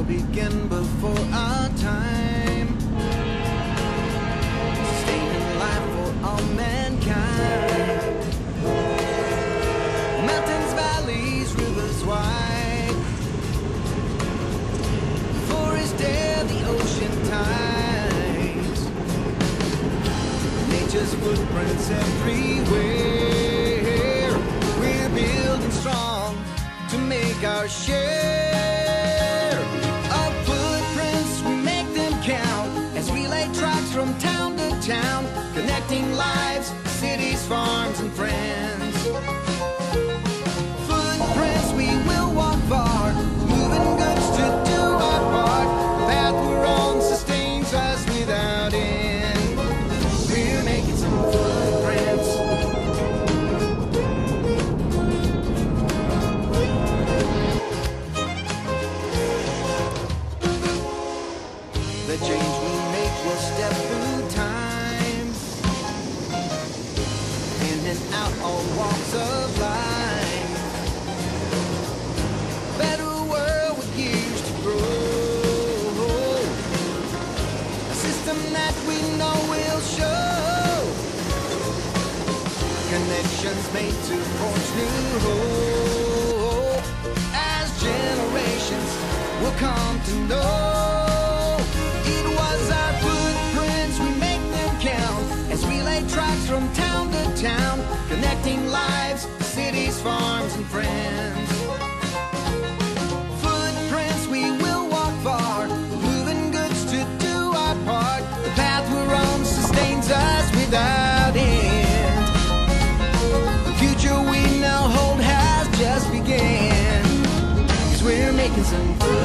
shall begin before our time. Sustaining life for all mankind. Mountains, valleys, rivers wide. Forest air, the ocean tides. Nature's footprints everywhere. We're building strong to make our share. From town to town, connecting lives, cities, farms, and friends. Footprints, we will walk far, moving goods to do our part. The path we're on sustains us without end. We're making some footprints. The change we will step through time in and out all walks of life. Better world we used to grow. A system that we know will show. Connections made to forge new hope. As generations will come to know. and free.